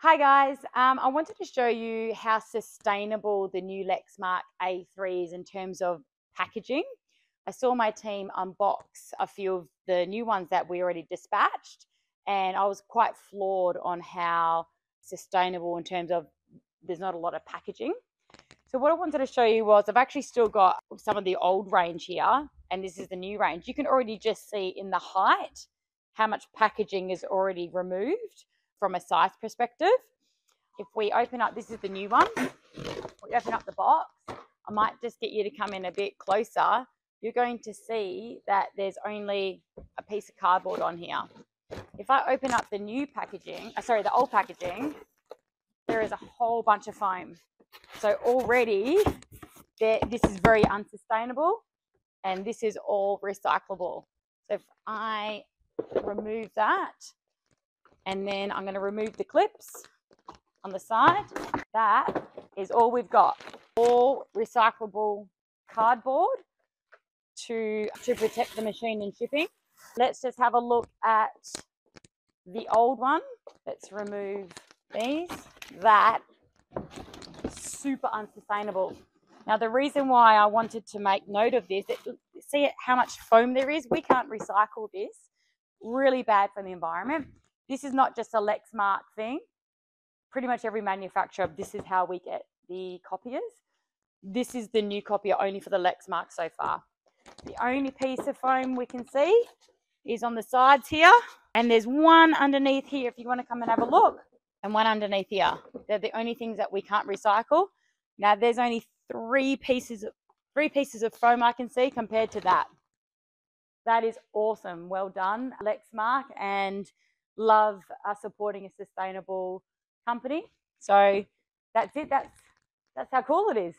Hi guys, um, I wanted to show you how sustainable the new Lexmark A3 is in terms of packaging. I saw my team unbox a few of the new ones that we already dispatched and I was quite floored on how sustainable in terms of there's not a lot of packaging. So what I wanted to show you was I've actually still got some of the old range here and this is the new range. You can already just see in the height how much packaging is already removed from a size perspective. If we open up, this is the new one, we open up the box, I might just get you to come in a bit closer. You're going to see that there's only a piece of cardboard on here. If I open up the new packaging, uh, sorry, the old packaging, there is a whole bunch of foam. So already, this is very unsustainable and this is all recyclable. So if I remove that, and then I'm going to remove the clips on the side. That is all we've got. All recyclable cardboard to, to protect the machine and shipping. Let's just have a look at the old one. Let's remove these. That super unsustainable. Now, the reason why I wanted to make note of this, it, see how much foam there is? We can't recycle this. Really bad for the environment. This is not just a Lexmark thing. Pretty much every manufacturer, this is how we get the copiers. This is the new copier only for the Lexmark so far. The only piece of foam we can see is on the sides here. And there's one underneath here if you want to come and have a look. And one underneath here. They're the only things that we can't recycle. Now there's only three pieces of three pieces of foam I can see compared to that. That is awesome. Well done, Lexmark. And love uh, supporting a sustainable company. So that's it. That's that's how cool it is.